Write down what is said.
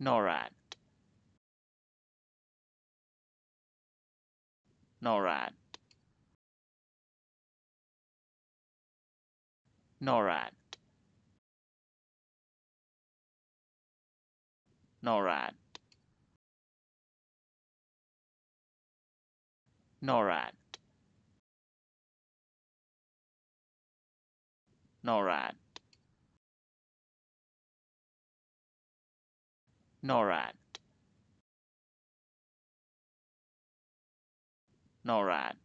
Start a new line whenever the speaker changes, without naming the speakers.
NORAD. NORAD. NORAD. NORAD. NORAD. NORAD NORAD. NORAD